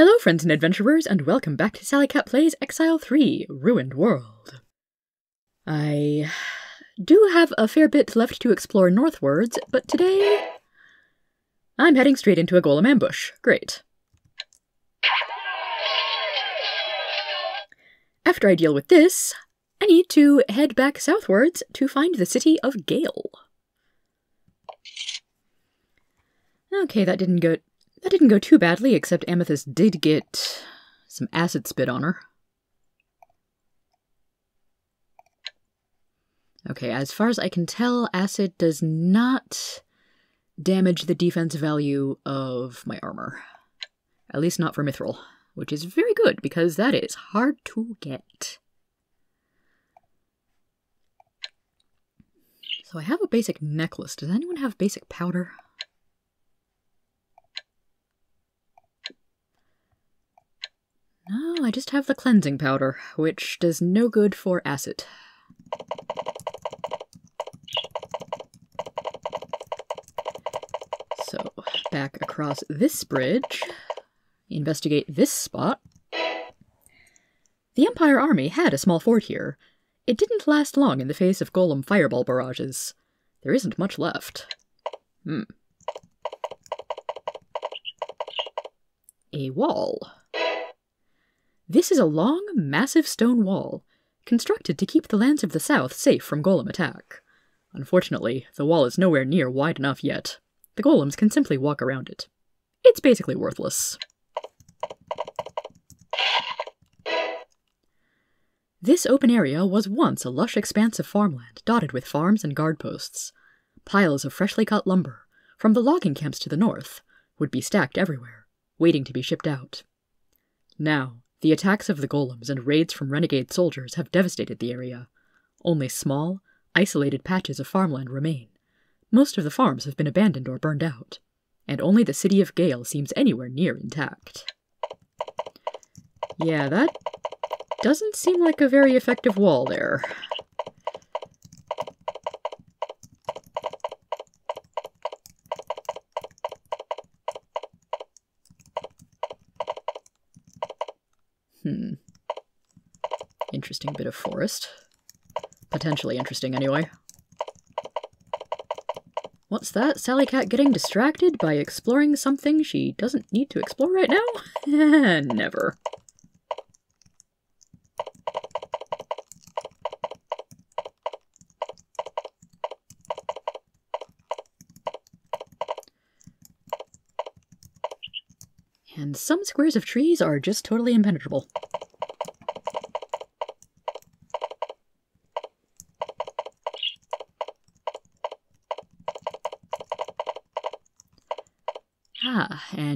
Hello, friends and adventurers, and welcome back to SallieKat Plays Exile 3 Ruined World. I do have a fair bit left to explore northwards, but today I'm heading straight into a golem ambush. Great. After I deal with this, I need to head back southwards to find the city of Gale. Okay, that didn't go that didn't go too badly, except Amethyst did get some acid spit on her. Okay, as far as I can tell, acid does not damage the defense value of my armor. At least not for Mithril, which is very good because that is hard to get. So I have a basic necklace. Does anyone have basic powder? No, I just have the cleansing powder, which does no good for acid. So, back across this bridge, investigate this spot. The Empire army had a small fort here. It didn't last long in the face of golem fireball barrages. There isn't much left. Hmm. A wall. This is a long, massive stone wall, constructed to keep the lands of the south safe from golem attack. Unfortunately, the wall is nowhere near wide enough yet. The golems can simply walk around it. It's basically worthless. This open area was once a lush expanse of farmland dotted with farms and guard posts. Piles of freshly cut lumber, from the logging camps to the north, would be stacked everywhere, waiting to be shipped out. Now, the attacks of the golems and raids from renegade soldiers have devastated the area. Only small, isolated patches of farmland remain. Most of the farms have been abandoned or burned out, and only the city of Gale seems anywhere near intact. Yeah, that doesn't seem like a very effective wall there. Hmm. Interesting bit of forest. Potentially interesting, anyway. What's that? SallieKat getting distracted by exploring something she doesn't need to explore right now? Never. And some squares of trees are just totally impenetrable.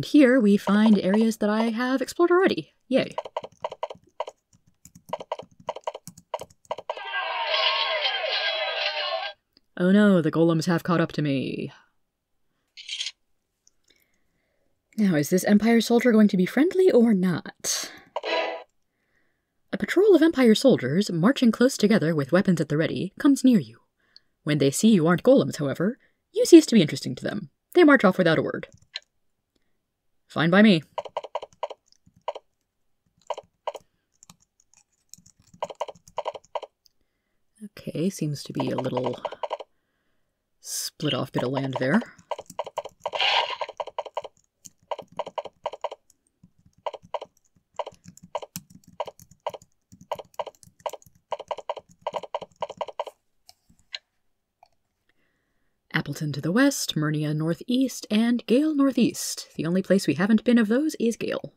And here we find areas that I have explored already. Yay. Oh no, the golems have caught up to me. Now, is this Empire soldier going to be friendly or not? A patrol of Empire soldiers, marching close together with weapons at the ready, comes near you. When they see you aren't golems, however, you cease to be interesting to them. They march off without a word. Fine by me. Okay, seems to be a little split off bit of land there. Appleton to the west, Murnia northeast, and Gale northeast. The only place we haven't been of those is Gale.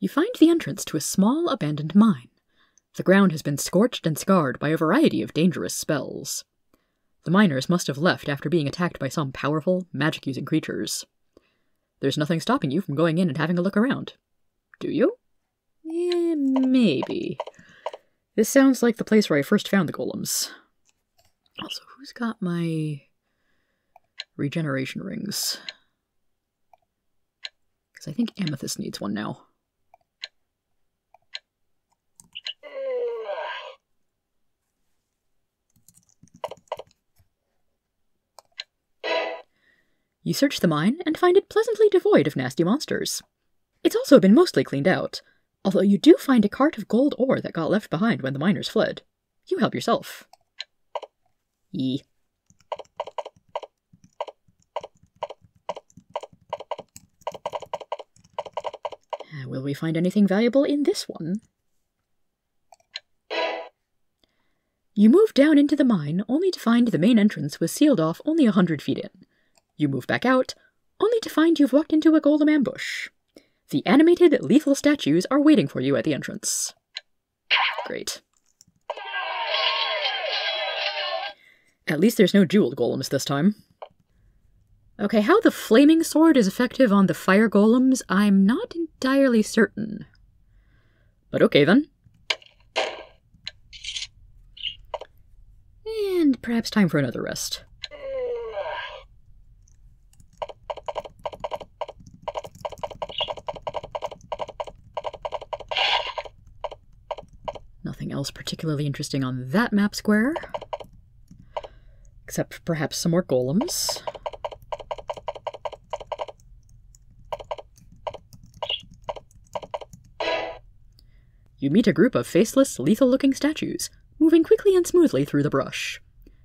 You find the entrance to a small abandoned mine. The ground has been scorched and scarred by a variety of dangerous spells. The miners must have left after being attacked by some powerful, magic using creatures. There's nothing stopping you from going in and having a look around. Do you? Eh, maybe. This sounds like the place where I first found the golems. Also, who's got my regeneration rings? Because I think Amethyst needs one now. You search the mine and find it pleasantly devoid of nasty monsters. It's also been mostly cleaned out, although you do find a cart of gold ore that got left behind when the miners fled. You help yourself. Yee. Uh, will we find anything valuable in this one? You move down into the mine only to find the main entrance was sealed off only a hundred feet in. You move back out, only to find you've walked into a golem ambush. The animated, lethal statues are waiting for you at the entrance. Great. At least there's no jeweled golems this time. Okay, how the flaming sword is effective on the fire golems, I'm not entirely certain. But okay then. And perhaps time for another rest. Nothing else particularly interesting on that map square. Except perhaps some more golems. You meet a group of faceless, lethal looking statues, moving quickly and smoothly through the brush.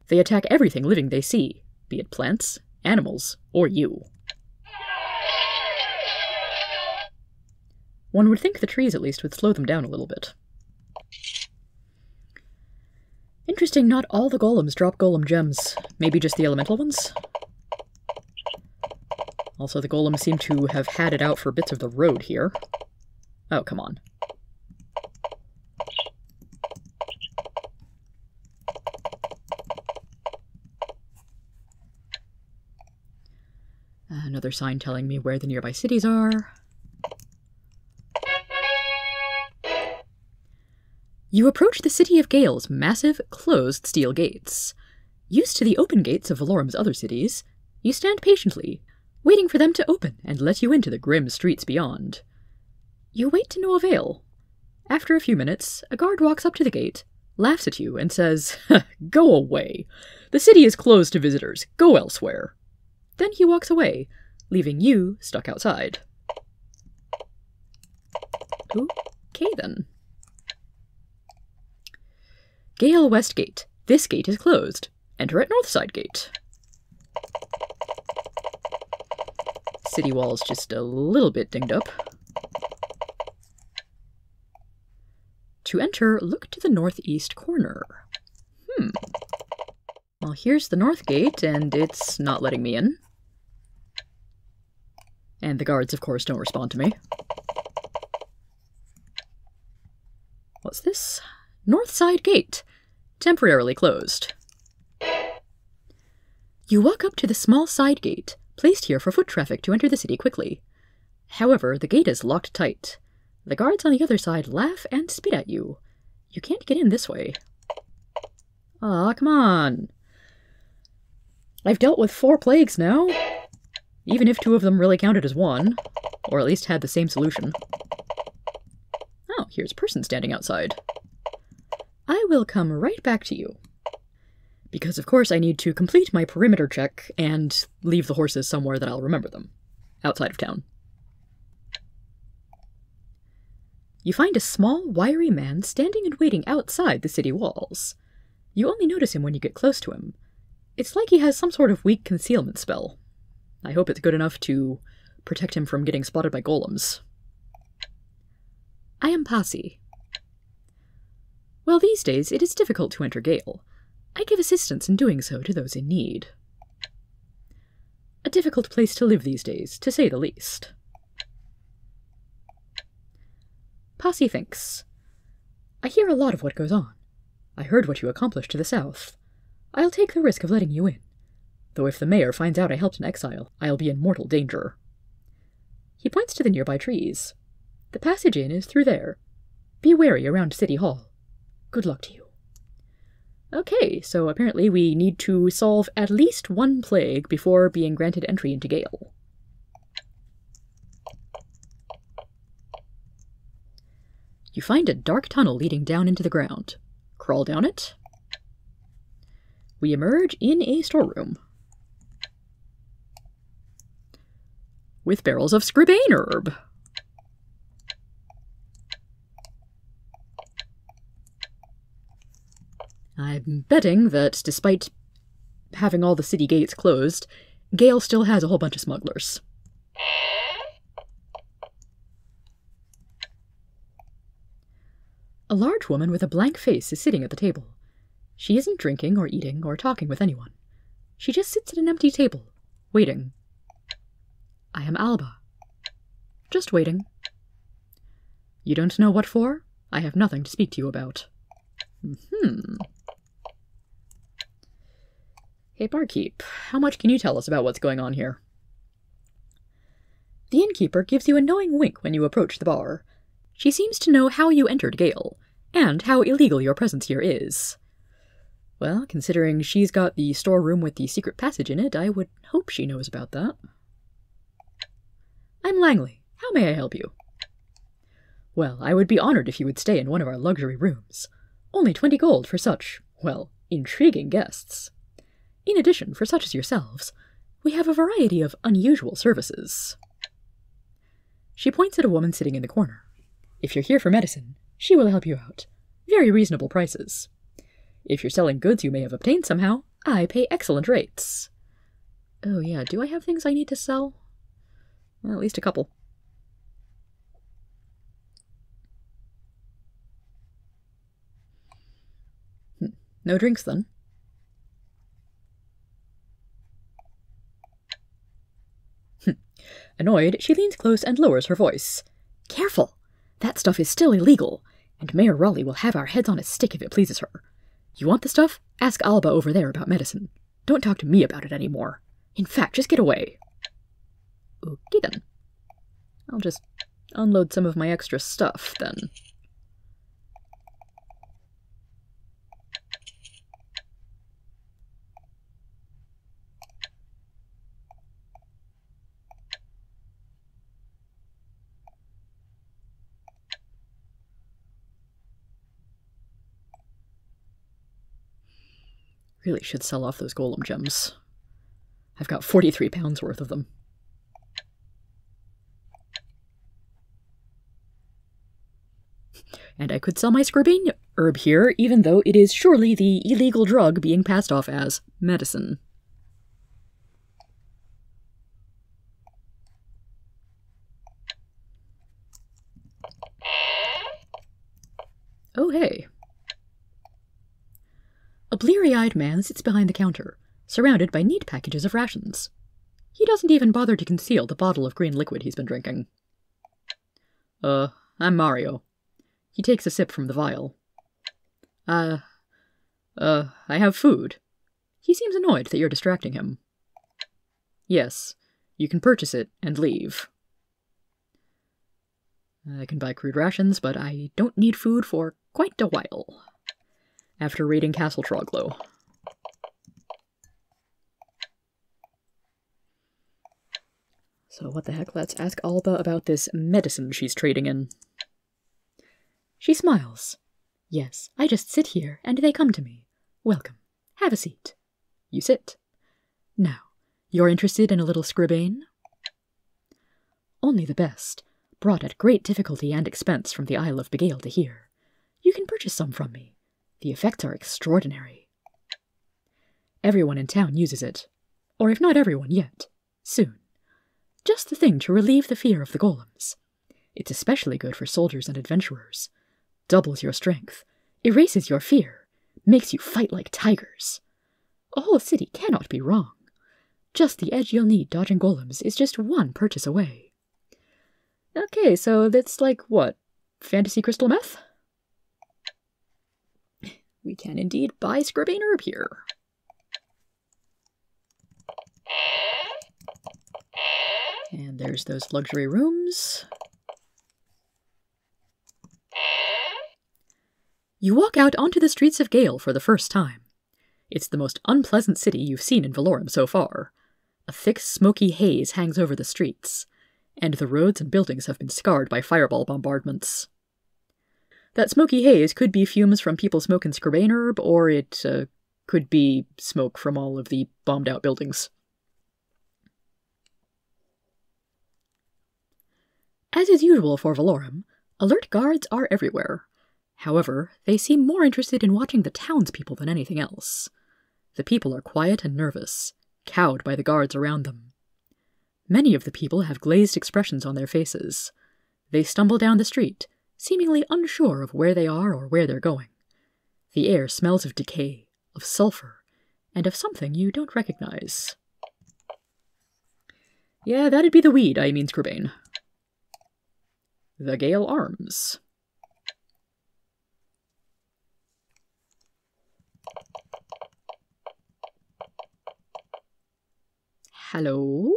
They attack everything living they see, be it plants, animals, or you. One would think the trees at least would slow them down a little bit. Interesting, not all the golems drop golem gems. Maybe just the elemental ones? Also, the golems seem to have had it out for bits of the road here. Oh, come on. Another sign telling me where the nearby cities are. You approach the city of Gale's massive, closed steel gates. Used to the open gates of Valorim's other cities, you stand patiently, waiting for them to open and let you into the grim streets beyond. You wait to no avail. After a few minutes, a guard walks up to the gate, laughs at you, and says, Go away. The city is closed to visitors. Go elsewhere. Then he walks away, leaving you stuck outside. Okay then. Gale West Gate. This gate is closed. Enter at Northside Gate. City wall's just a little bit dinged up. To enter, look to the northeast corner. Hmm. Well, here's the north gate, and it's not letting me in. And the guards, of course, don't respond to me. What's this? North side gate temporarily closed. You walk up to the small side gate, placed here for foot traffic to enter the city quickly. However, the gate is locked tight. The guards on the other side laugh and spit at you. You can't get in this way. Aw, come on. I've dealt with four plagues now. Even if two of them really counted as one, or at least had the same solution. Oh, here's a person standing outside. I will come right back to you. Because, of course, I need to complete my perimeter check and leave the horses somewhere that I'll remember them, outside of town. You find a small, wiry man standing and waiting outside the city walls. You only notice him when you get close to him. It's like he has some sort of weak concealment spell. I hope it's good enough to protect him from getting spotted by golems. I am Pasi, well, these days it is difficult to enter Gale. I give assistance in doing so to those in need. A difficult place to live these days, to say the least. Pasi thinks. I hear a lot of what goes on. I heard what you accomplished to the south. I'll take the risk of letting you in. Though if the mayor finds out I helped an exile, I'll be in mortal danger. He points to the nearby trees. The passage in is through there. Be wary around City Hall. Good luck to you. Okay, so apparently we need to solve at least one plague before being granted entry into Gale. You find a dark tunnel leading down into the ground. Crawl down it. We emerge in a storeroom. with barrels of scribane herb. I'm betting that despite having all the city gates closed, Gale still has a whole bunch of smugglers. A large woman with a blank face is sitting at the table. She isn't drinking or eating or talking with anyone. She just sits at an empty table, waiting. I am Alba. Just waiting. You don't know what for? I have nothing to speak to you about. Hmm. Hey, barkeep, how much can you tell us about what's going on here? The innkeeper gives you a knowing wink when you approach the bar. She seems to know how you entered Gale, and how illegal your presence here is. Well, considering she's got the storeroom with the secret passage in it, I would hope she knows about that. I'm Langley. How may I help you? Well, I would be honored if you would stay in one of our luxury rooms. Only twenty gold for such, well, intriguing guests. In addition, for such as yourselves, we have a variety of unusual services. She points at a woman sitting in the corner. If you're here for medicine, she will help you out. Very reasonable prices. If you're selling goods you may have obtained somehow, I pay excellent rates. Oh, yeah, do I have things I need to sell? Well, at least a couple. Hmm. No drinks then. Annoyed, she leans close and lowers her voice. Careful! That stuff is still illegal, and Mayor Raleigh will have our heads on a stick if it pleases her. You want the stuff? Ask Alba over there about medicine. Don't talk to me about it anymore. In fact, just get away. Okay then. I'll just unload some of my extra stuff then. Really should sell off those golem gems. I've got 43 pounds worth of them. And I could sell my scribane herb here, even though it is surely the illegal drug being passed off as medicine. Oh, hey. A bleary eyed man sits behind the counter, surrounded by neat packages of rations. He doesn't even bother to conceal the bottle of green liquid he's been drinking. Uh, I'm Mario. He takes a sip from the vial. Uh, uh, I have food. He seems annoyed that you're distracting him. Yes, you can purchase it and leave. I can buy crude rations, but I don't need food for quite a while after reading Castle Troglow. So what the heck, let's ask Alba about this medicine she's trading in. She smiles. Yes, I just sit here, and they come to me. Welcome. Have a seat. You sit. Now, you're interested in a little scribane? Only the best, brought at great difficulty and expense from the Isle of Begale to here. You can purchase some from me. The effects are extraordinary. Everyone in town uses it, or if not everyone yet, soon. Just the thing to relieve the fear of the golems. It's especially good for soldiers and adventurers. Doubles your strength, erases your fear, makes you fight like tigers. A whole city cannot be wrong. Just the edge you'll need dodging golems is just one purchase away. Okay, so that's like what? Fantasy crystal meth? We can indeed buy Scribane Herb here. And there's those luxury rooms. You walk out onto the streets of Gale for the first time. It's the most unpleasant city you've seen in Valorim so far. A thick, smoky haze hangs over the streets, and the roads and buildings have been scarred by fireball bombardments. That smoky haze could be fumes from people smoking scribane herb, or it uh, could be smoke from all of the bombed out buildings. As is usual for Valorim, alert guards are everywhere. However, they seem more interested in watching the townspeople than anything else. The people are quiet and nervous, cowed by the guards around them. Many of the people have glazed expressions on their faces. They stumble down the street, seemingly unsure of where they are or where they're going. The air smells of decay, of sulfur, and of something you don't recognize. Yeah, that'd be the weed, I mean Scribane. The Gale Arms. Hello?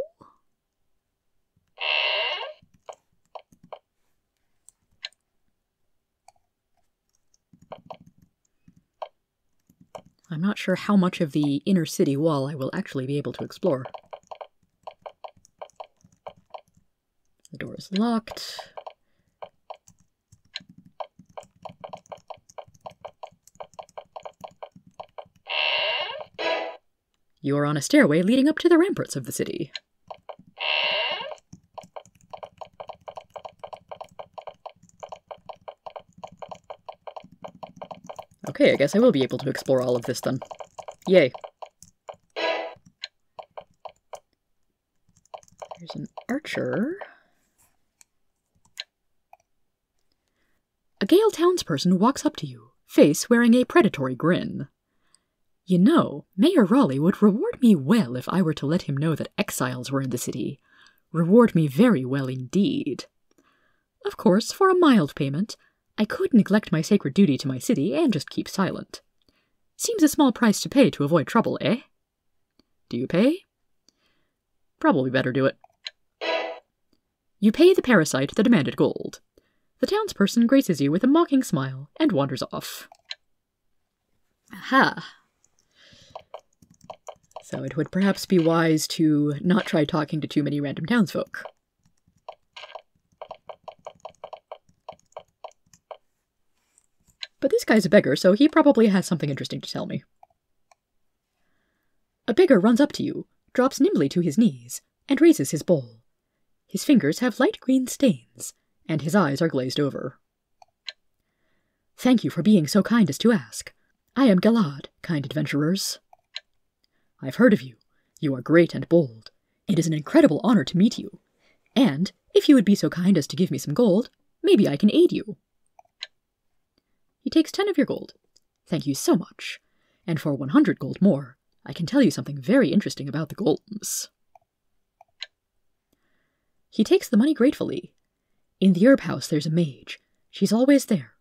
I'm not sure how much of the inner city wall I will actually be able to explore. The door is locked. You are on a stairway leading up to the ramparts of the city. Okay, I guess I will be able to explore all of this then. Yay. There's an archer. A Gale townsperson walks up to you, face wearing a predatory grin. You know, Mayor Raleigh would reward me well if I were to let him know that exiles were in the city. Reward me very well indeed. Of course, for a mild payment, I could neglect my sacred duty to my city and just keep silent. Seems a small price to pay to avoid trouble, eh? Do you pay? Probably better do it. You pay the parasite the demanded gold. The townsperson graces you with a mocking smile and wanders off. Aha! So it would perhaps be wise to not try talking to too many random townsfolk. But this guy's a beggar, so he probably has something interesting to tell me. A beggar runs up to you, drops nimbly to his knees, and raises his bowl. His fingers have light green stains, and his eyes are glazed over. Thank you for being so kind as to ask. I am Galad, kind adventurers. I've heard of you. You are great and bold. It is an incredible honor to meet you. And, if you would be so kind as to give me some gold, maybe I can aid you. He takes ten of your gold. Thank you so much. And for one hundred gold more, I can tell you something very interesting about the golems. He takes the money gratefully. In the herb house there's a mage. She's always there,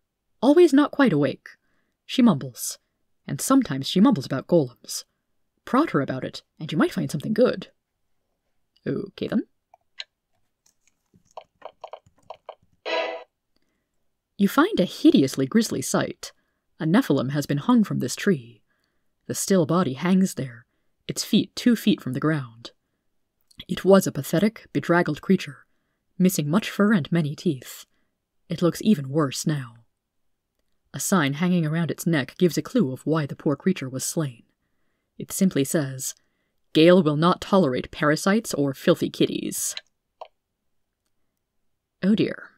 always not quite awake. She mumbles, and sometimes she mumbles about golems. Prod her about it, and you might find something good. Okay then. You find a hideously grisly sight. A Nephilim has been hung from this tree. The still body hangs there, its feet two feet from the ground. It was a pathetic, bedraggled creature, missing much fur and many teeth. It looks even worse now. A sign hanging around its neck gives a clue of why the poor creature was slain. It simply says, Gale will not tolerate parasites or filthy kitties. Oh dear.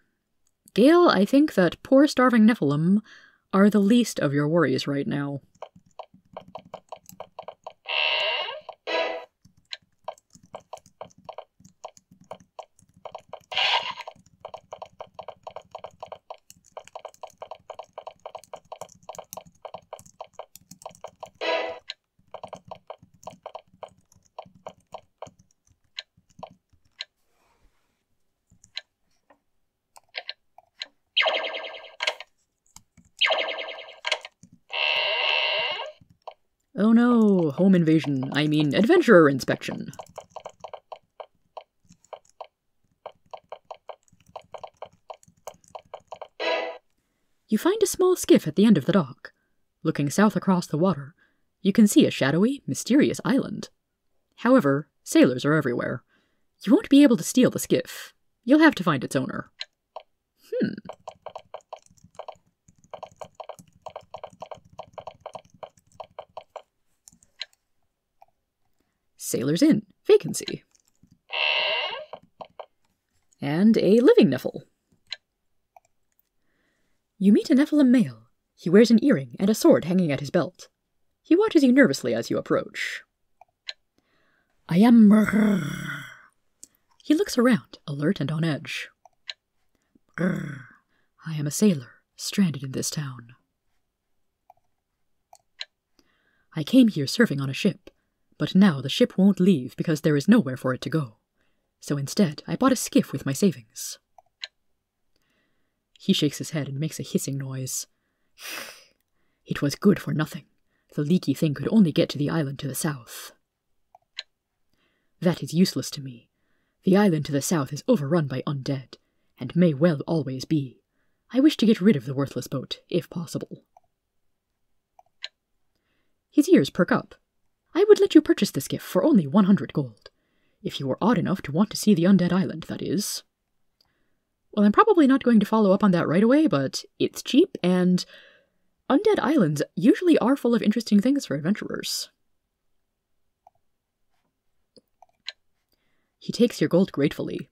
Gale, I think that poor starving Nephilim are the least of your worries right now. Oh no, home invasion. I mean, adventurer inspection. You find a small skiff at the end of the dock. Looking south across the water, you can see a shadowy, mysterious island. However, sailors are everywhere. You won't be able to steal the skiff. You'll have to find its owner. Hmm. Sailor's Inn, vacancy. And a living Nephil. You meet a Nephilim male. He wears an earring and a sword hanging at his belt. He watches you nervously as you approach. I am. He looks around, alert and on edge. I am a sailor, stranded in this town. I came here serving on a ship, but now the ship won't leave because there is nowhere for it to go. So instead, I bought a skiff with my savings. He shakes his head and makes a hissing noise. It was good for nothing. The leaky thing could only get to the island to the south. That is useless to me. The island to the south is overrun by undead, and may well always be. I wish to get rid of the worthless boat, if possible. His ears perk up. I would let you purchase this gift for only 100 gold. If you were odd enough to want to see the undead island, that is. Well, I'm probably not going to follow up on that right away, but it's cheap, and undead islands usually are full of interesting things for adventurers. He takes your gold gratefully.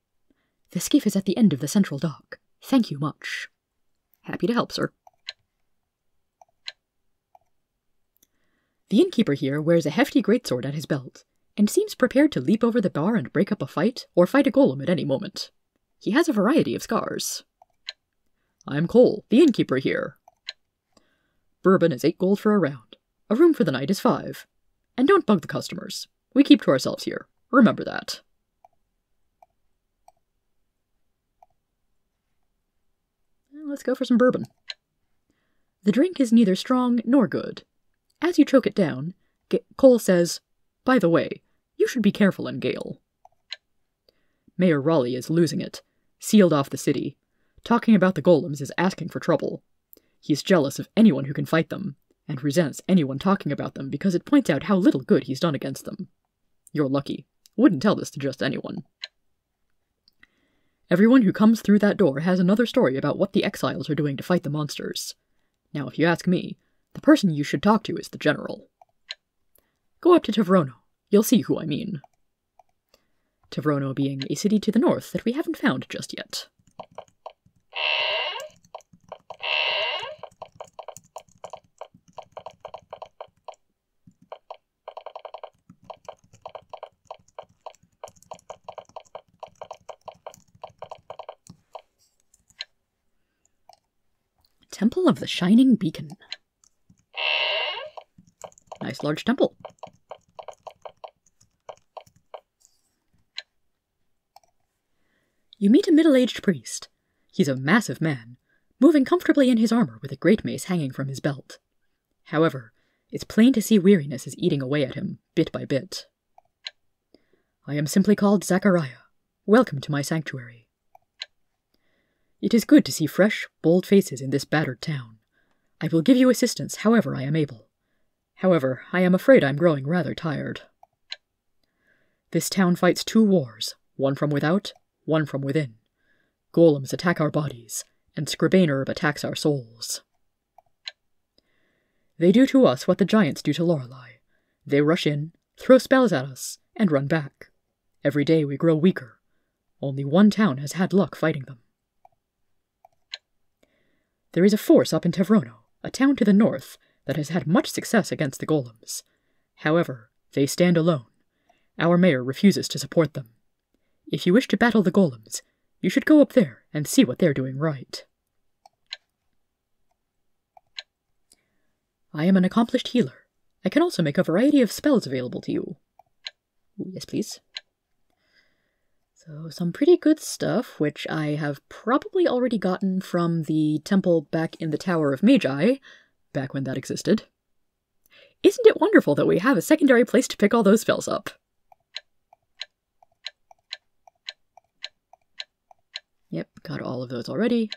The skiff is at the end of the central dock. Thank you much. Happy to help, sir. The innkeeper here wears a hefty greatsword at his belt, and seems prepared to leap over the bar and break up a fight, or fight a golem at any moment. He has a variety of scars. I'm Cole, the innkeeper here. Bourbon is eight gold for a round. A room for the night is five. And don't bug the customers. We keep to ourselves here. Remember that. Let's go for some bourbon. The drink is neither strong nor good, as you choke it down, Cole says, By the way, you should be careful in Gale. Mayor Raleigh is losing it, sealed off the city. Talking about the golems is asking for trouble. He's jealous of anyone who can fight them, and resents anyone talking about them because it points out how little good he's done against them. You're lucky. Wouldn't tell this to just anyone. Everyone who comes through that door has another story about what the exiles are doing to fight the monsters. Now, if you ask me, the person you should talk to is the general. Go up to Tavrono. You'll see who I mean. Tavrono being a city to the north that we haven't found just yet. Temple of the Shining Beacon. Nice large temple. You meet a middle aged priest. He's a massive man, moving comfortably in his armor with a great mace hanging from his belt. However, it's plain to see weariness is eating away at him, bit by bit. I am simply called Zachariah. Welcome to my sanctuary. It is good to see fresh, bold faces in this battered town. I will give you assistance however I am able. However, I am afraid I'm growing rather tired. This town fights two wars, one from without, one from within. Golems attack our bodies, and Scribane Herb attacks our souls. They do to us what the giants do to Lorelei. They rush in, throw spells at us, and run back. Every day we grow weaker. Only one town has had luck fighting them. There is a force up in Tavrono, a town to the north, that has had much success against the golems. However, they stand alone. Our mayor refuses to support them. If you wish to battle the golems, you should go up there and see what they're doing right. I am an accomplished healer. I can also make a variety of spells available to you. Ooh, yes, please. So, some pretty good stuff, which I have probably already gotten from the temple back in the Tower of Magi, back when that existed. Isn't it wonderful that we have a secondary place to pick all those spells up? Yep, got all of those already.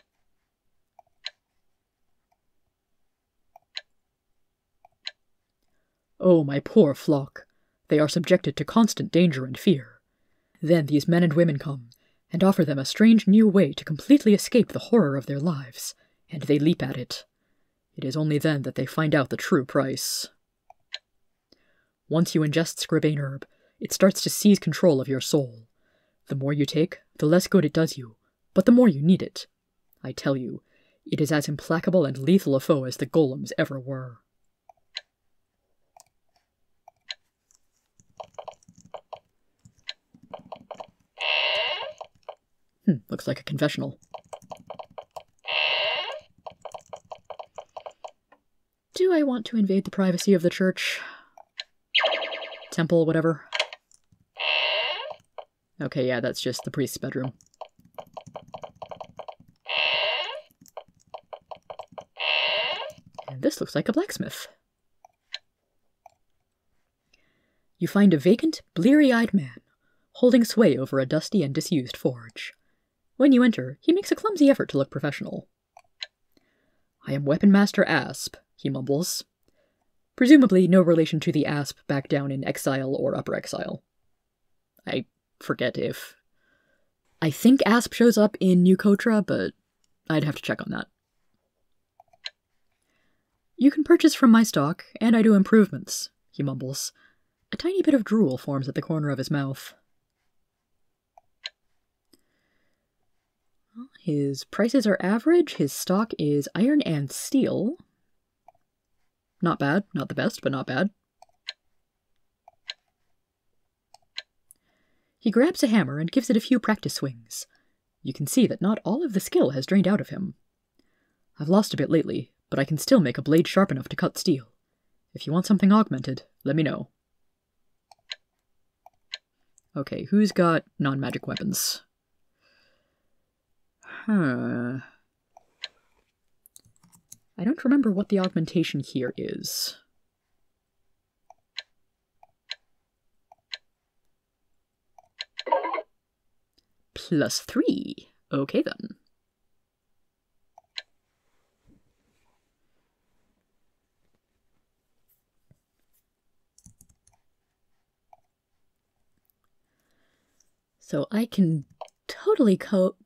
Oh, my poor flock. They are subjected to constant danger and fear. Then these men and women come, and offer them a strange new way to completely escape the horror of their lives, and they leap at it. It is only then that they find out the true price. Once you ingest Scribane Herb, it starts to seize control of your soul. The more you take, the less good it does you, but the more you need it. I tell you, it is as implacable and lethal a foe as the golems ever were. Hmm, looks like a confessional. Do I want to invade the privacy of the church? Temple, whatever. Okay, yeah, that's just the priest's bedroom. And this looks like a blacksmith. You find a vacant, bleary eyed man, holding sway over a dusty and disused forge. When you enter, he makes a clumsy effort to look professional. I am Weapon Master Asp, he mumbles. Presumably no relation to the Asp back down in Exile or Upper Exile. I forget if. I think Asp shows up in New Cotra, but I'd have to check on that. You can purchase from my stock, and I do improvements, he mumbles. A tiny bit of drool forms at the corner of his mouth. His prices are average, his stock is iron and steel. Not bad, not the best, but not bad. He grabs a hammer and gives it a few practice swings. You can see that not all of the skill has drained out of him. I've lost a bit lately, but I can still make a blade sharp enough to cut steel. If you want something augmented, let me know. Okay, who's got non-magic weapons? Huh. I don't remember what the augmentation here is. Plus three. Okay then. So I can totally cope.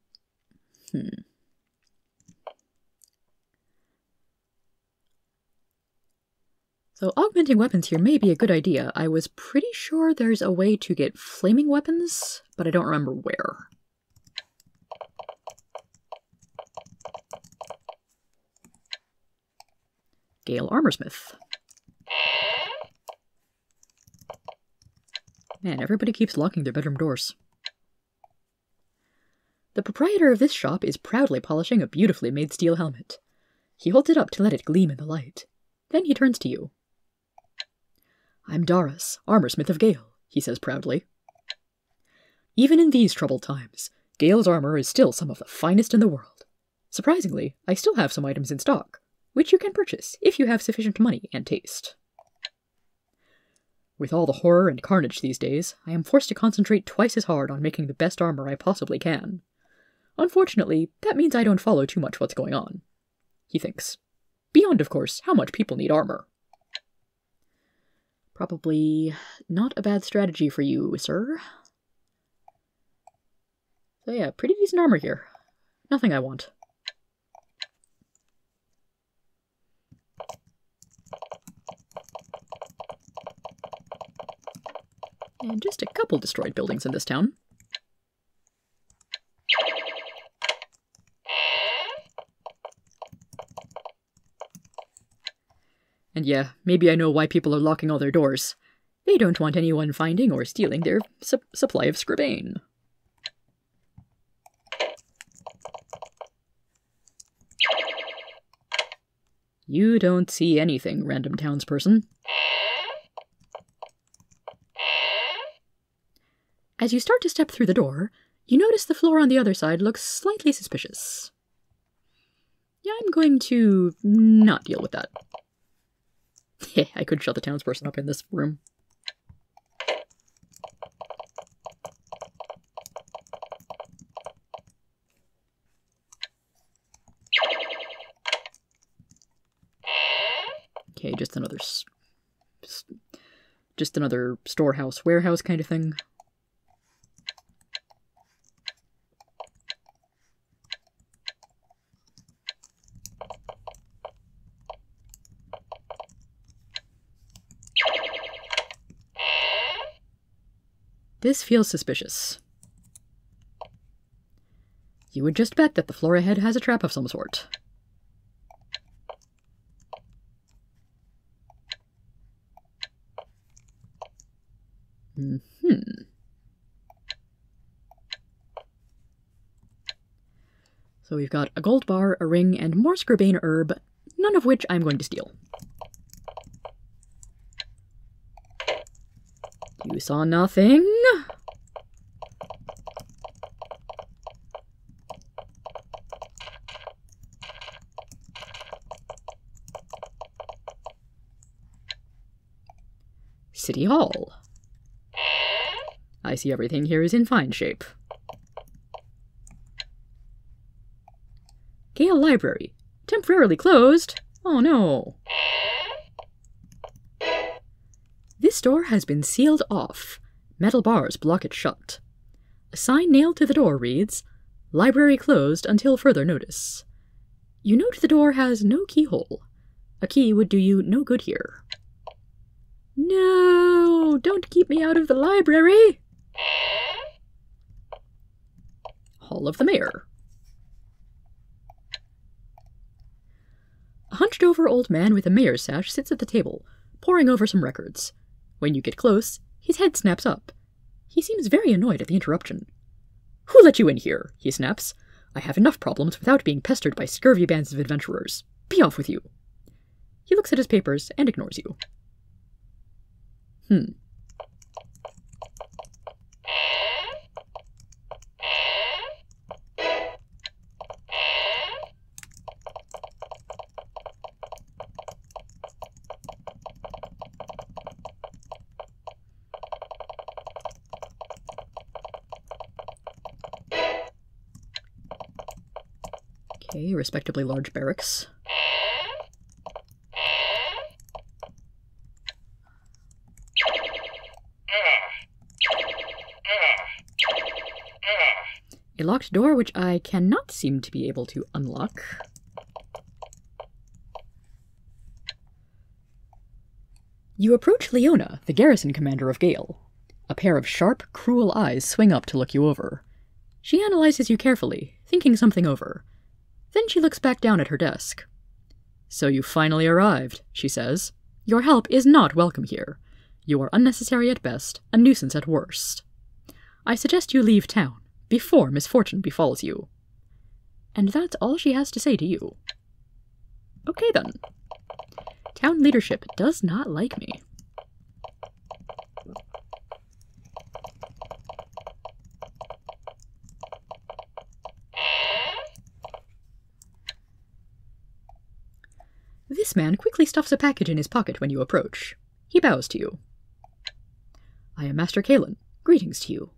Hmm. So augmenting weapons here may be a good idea. I was pretty sure there's a way to get flaming weapons, but I don't remember where. Gale Armorsmith. Man, everybody keeps locking their bedroom doors. The proprietor of this shop is proudly polishing a beautifully made steel helmet. He holds it up to let it gleam in the light. Then he turns to you. I'm Doris, armorsmith of Gale, he says proudly. Even in these troubled times, Gale's armor is still some of the finest in the world. Surprisingly, I still have some items in stock, which you can purchase if you have sufficient money and taste. With all the horror and carnage these days, I am forced to concentrate twice as hard on making the best armor I possibly can. Unfortunately, that means I don't follow too much what's going on. He thinks. Beyond, of course, how much people need armor. Probably not a bad strategy for you, sir. So yeah, pretty decent armor here. Nothing I want. And just a couple destroyed buildings in this town. And yeah, maybe I know why people are locking all their doors. They don't want anyone finding or stealing their su supply of scribane. You don't see anything, random townsperson. As you start to step through the door, you notice the floor on the other side looks slightly suspicious. Yeah, I'm going to not deal with that. I could shut the townsperson up in this room. Okay, just another... Just another storehouse, warehouse kind of thing. This feels suspicious. You would just bet that the floor ahead has a trap of some sort. Hmm. So we've got a gold bar, a ring, and more Scribane herb, none of which I'm going to steal. You saw nothing? City Hall. I see everything here is in fine shape. Gale Library. Temporarily closed? Oh no. Door has been sealed off. Metal bars block it shut. A sign nailed to the door reads, Library closed until further notice. You note the door has no keyhole. A key would do you no good here. No, don't keep me out of the library. Hall of the Mayor. A hunched over old man with a mayor's sash sits at the table, poring over some records. When you get close, his head snaps up. He seems very annoyed at the interruption. Who let you in here? he snaps. I have enough problems without being pestered by scurvy bands of adventurers. Be off with you. He looks at his papers and ignores you. Hmm. Okay, respectably large barracks. A locked door which I cannot seem to be able to unlock. You approach Leona, the garrison commander of Gale. A pair of sharp, cruel eyes swing up to look you over. She analyzes you carefully, thinking something over. Then she looks back down at her desk. So you finally arrived, she says. Your help is not welcome here. You are unnecessary at best, a nuisance at worst. I suggest you leave town, before misfortune befalls you. And that's all she has to say to you. Okay then. Town leadership does not like me. This man quickly stuffs a package in his pocket when you approach. He bows to you. I am Master Kalen. Greetings to you.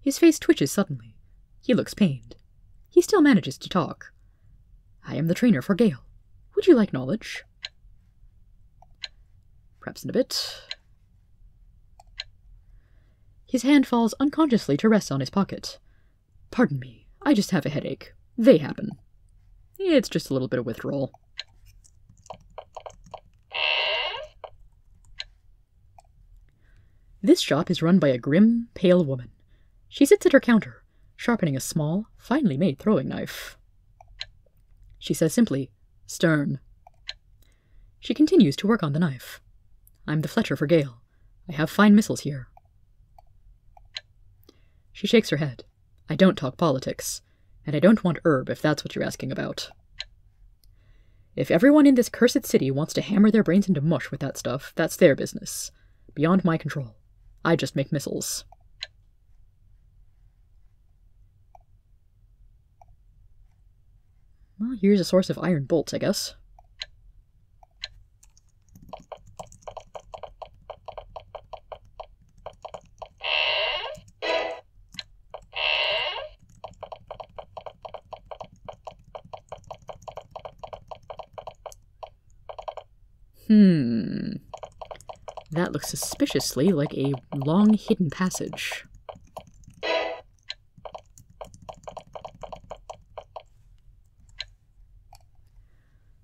His face twitches suddenly. He looks pained. He still manages to talk. I am the trainer for Gale. Would you like knowledge? Perhaps in a bit. His hand falls unconsciously to rest on his pocket. Pardon me, I just have a headache. They happen. It's just a little bit of withdrawal. This shop is run by a grim, pale woman. She sits at her counter, sharpening a small, finely made throwing knife. She says simply, Stern. She continues to work on the knife. I'm the Fletcher for Gale. I have fine missiles here. She shakes her head. I don't talk politics, and I don't want herb if that's what you're asking about. If everyone in this cursed city wants to hammer their brains into mush with that stuff, that's their business. Beyond my control. I just make missiles. Well, here's a source of iron bolts, I guess. Hmm. That looks suspiciously like a long hidden passage.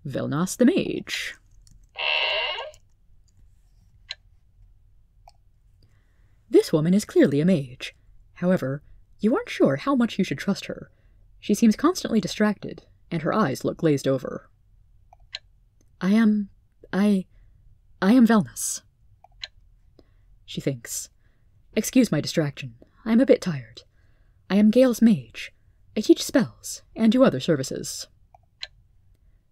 Velnas the Mage. This woman is clearly a mage. However, You aren't sure how much you should trust her. She seems constantly distracted, and her eyes look glazed over. I am. I. I am Velnus. She thinks. Excuse my distraction. I am a bit tired. I am Gale's mage. I teach spells and do other services.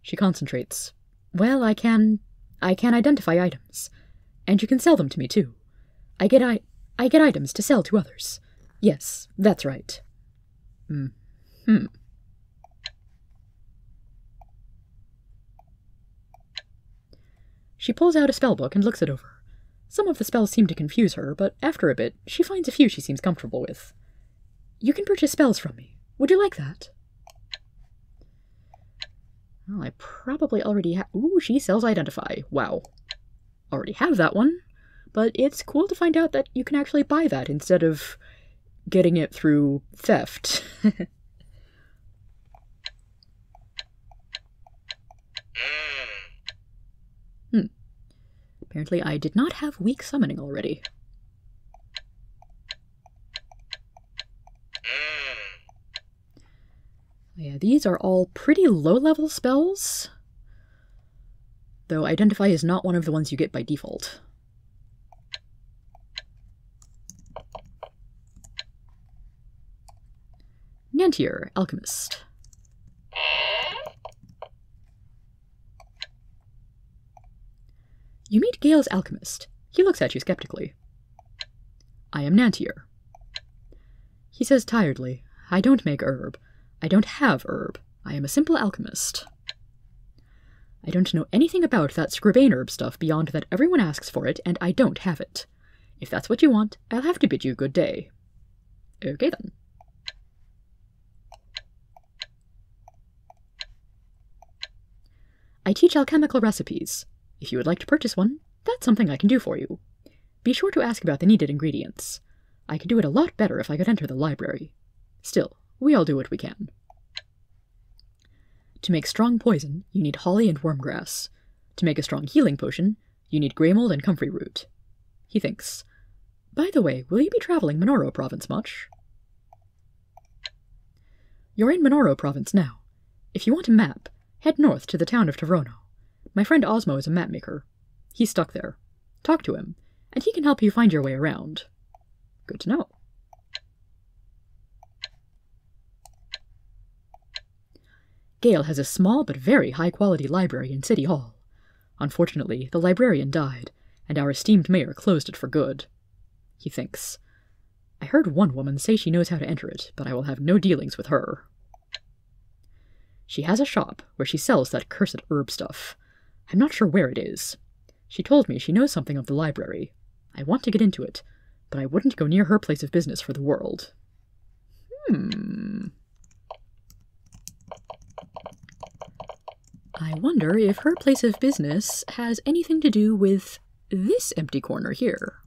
She concentrates. Well, I can. I can identify items. And you can sell them to me, too. I get I. I get items to sell to others. Yes, that's right. Hmm. Hmm. She pulls out a spellbook and looks it over. Some of the spells seem to confuse her, but after a bit, she finds a few she seems comfortable with. You can purchase spells from me. Would you like that? Well, I probably already have. Ooh, she sells Identify. Wow. Already have that one. But it's cool to find out that you can actually buy that instead of getting it through theft. Hmm. Apparently I did not have weak summoning already. Hmm. Yeah, these are all pretty low-level spells. Though Identify is not one of the ones you get by default. Nantier, Alchemist. You meet Gale's alchemist. He looks at you skeptically. I am Nantier. He says tiredly, I don't make herb. I don't have herb. I am a simple alchemist. I don't know anything about that scribane herb stuff beyond that everyone asks for it, and I don't have it. If that's what you want, I'll have to bid you good day. Okay then. I teach alchemical recipes. If you would like to purchase one, that's something I can do for you. Be sure to ask about the needed ingredients. I could do it a lot better if I could enter the library. Still, we all do what we can. To make strong poison, you need holly and wormgrass. To make a strong healing potion, you need greymold and comfrey root. He thinks. By the way, will you be traveling Monoro province much? You're in Monoro province now. If you want a map, head north to the town of Tavrono. My friend Osmo is a mapmaker. He's stuck there. Talk to him, and he can help you find your way around. Good to know. Gale has a small but very high quality library in City Hall. Unfortunately, the librarian died, and our esteemed mayor closed it for good. He thinks. I heard one woman say she knows how to enter it, but I will have no dealings with her. She has a shop where she sells that cursed herb stuff. I'm not sure where it is. She told me she knows something of the library. I want to get into it, but I wouldn't go near her place of business for the world. Hmm. I wonder if her place of business has anything to do with this empty corner here.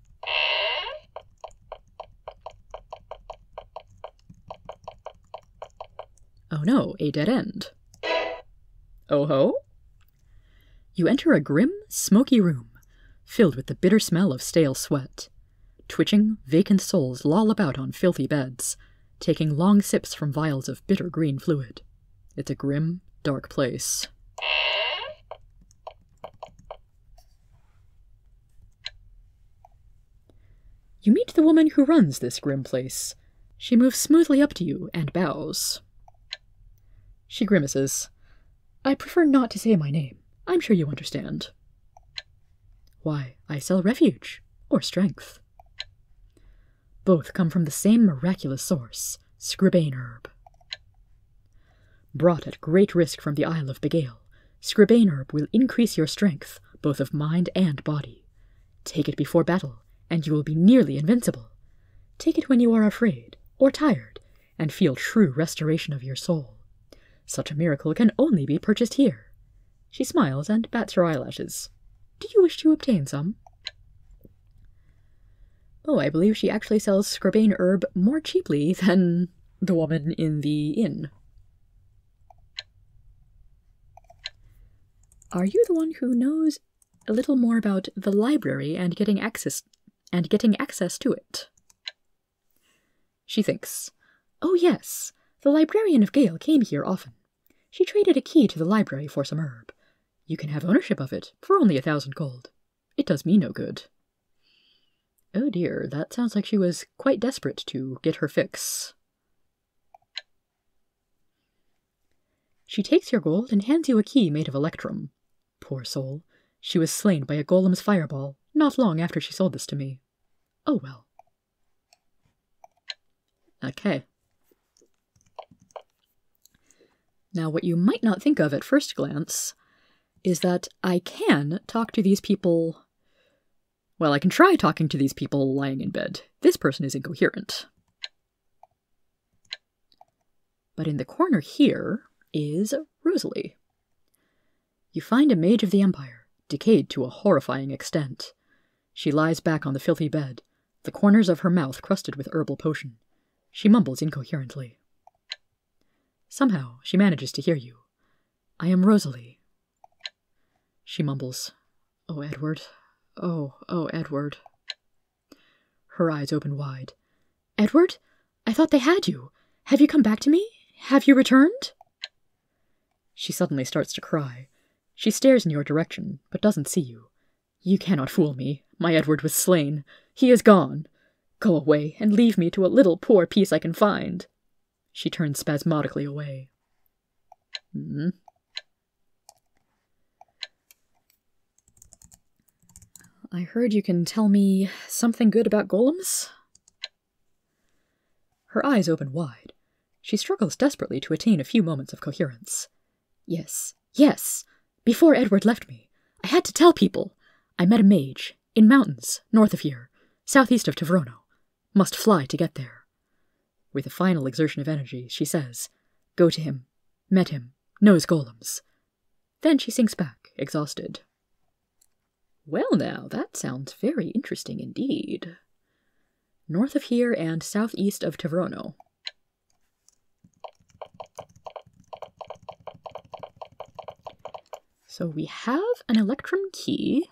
Oh no, a dead end. Oh ho? You enter a grim, smoky room, filled with the bitter smell of stale sweat. Twitching, vacant souls loll about on filthy beds, taking long sips from vials of bitter green fluid. It's a grim, dark place. You meet the woman who runs this grim place. She moves smoothly up to you and bows. She grimaces. I prefer not to say my name. I'm sure you understand. Why, I sell refuge, or strength. Both come from the same miraculous source, scribane herb. Brought at great risk from the Isle of Begale, scribane herb will increase your strength, both of mind and body. Take it before battle, and you will be nearly invincible. Take it when you are afraid, or tired, and feel true restoration of your soul. Such a miracle can only be purchased here. She smiles and bats her eyelashes. Do you wish to obtain some? Oh, I believe she actually sells scribane herb more cheaply than the woman in the inn. Are you the one who knows a little more about the library and getting access and getting access to it? She thinks. Oh, yes. The librarian of Gale came here often. She traded a key to the library for some herb. You can have ownership of it for only a thousand gold. It does me no good. Oh dear, that sounds like she was quite desperate to get her fix. She takes your gold and hands you a key made of electrum. Poor soul, she was slain by a golem's fireball not long after she sold this to me. Oh well. Okay. Now, what you might not think of at first glance is that I can talk to these people. Well, I can try talking to these people lying in bed. This person is incoherent. But in the corner here is Rosalie. You find a mage of the Empire, decayed to a horrifying extent. She lies back on the filthy bed, the corners of her mouth crusted with herbal potion. She mumbles incoherently. Somehow she manages to hear you. I am Rosalie. She mumbles, Oh, Edward. Oh, oh, Edward. Her eyes open wide. Edward? I thought they had you. Have you come back to me? Have you returned? She suddenly starts to cry. She stares in your direction, but doesn't see you. You cannot fool me. My Edward was slain. He is gone. Go away, and leave me to a little poor peace I can find. She turns spasmodically away. Hmm. I heard you can tell me something good about golems? Her eyes open wide. She struggles desperately to attain a few moments of coherence. Yes, yes. Before Edward left me, I had to tell people. I met a mage, in mountains, north of here, southeast of Tavrono. Must fly to get there. With a final exertion of energy, she says, Go to him. Met him. Knows golems. Then she sinks back, exhausted. Well, now, that sounds very interesting indeed. North of here and southeast of Tavrono. So we have an Electrum key.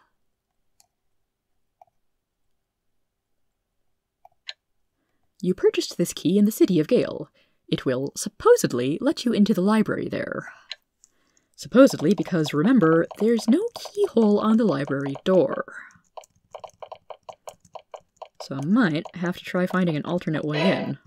You purchased this key in the city of Gale. It will supposedly let you into the library there. Supposedly because, remember, there's no keyhole on the library door. So I might have to try finding an alternate way in.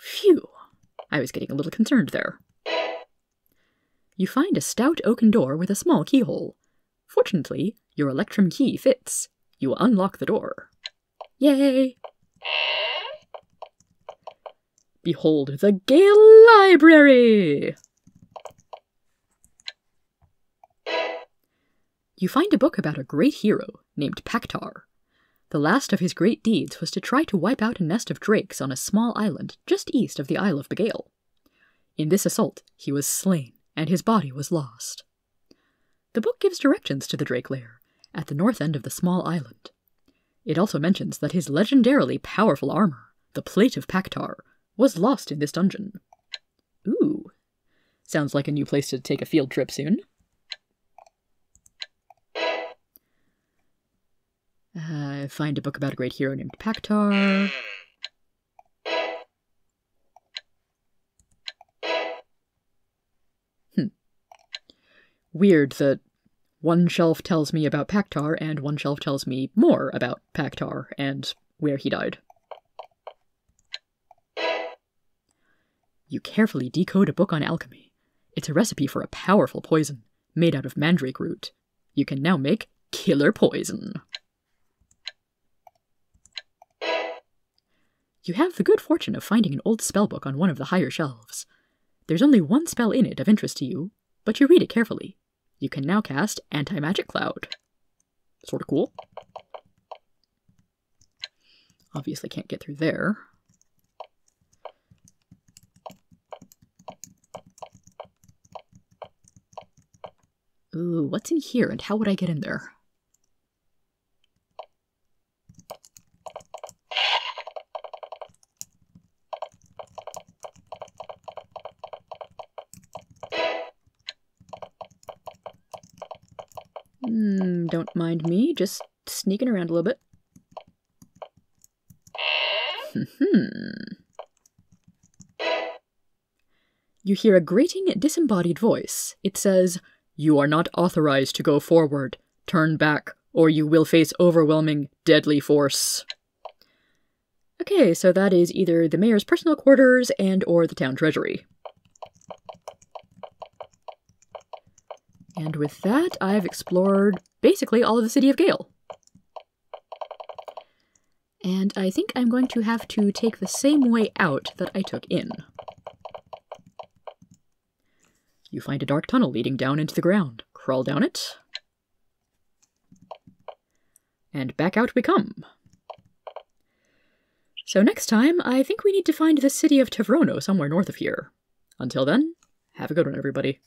Phew! I was getting a little concerned there. You find a stout oaken door with a small keyhole. Fortunately, your Electrum key fits. You unlock the door. Yay! Behold the Gale Library! You find a book about a great hero named Paktar. The last of his great deeds was to try to wipe out a nest of drakes on a small island just east of the Isle of Begale. In this assault, he was slain, and his body was lost. The book gives directions to the drake lair, at the north end of the small island. It also mentions that his legendarily powerful armor, the Plate of Paktar, was lost in this dungeon. Ooh, sounds like a new place to take a field trip soon. Uh, find a book about a great hero named Paktar. Weird that one shelf tells me about Paktar and one shelf tells me more about Paktar and where he died. You carefully decode a book on alchemy. It's a recipe for a powerful poison made out of mandrake root. You can now make killer poison. You have the good fortune of finding an old spellbook on one of the higher shelves. There's only one spell in it of interest to you, but you read it carefully. You can now cast Anti Magic Cloud. Sort of cool. Obviously, can't get through there. Ooh, what's in here and how would I get in there? don't mind me just sneaking around a little bit. Hmm. You hear a grating, disembodied voice. It says, You are not authorized to go forward. Turn back, or you will face overwhelming, deadly force. Okay, so that is either the mayor's personal quarters and or the town treasury. And with that, I've explored basically all of the city of Gale. And I think I'm going to have to take the same way out that I took in. You find a dark tunnel leading down into the ground. Crawl down it. And back out we come. So next time, I think we need to find the city of Tavrono somewhere north of here. Until then, have a good one, everybody.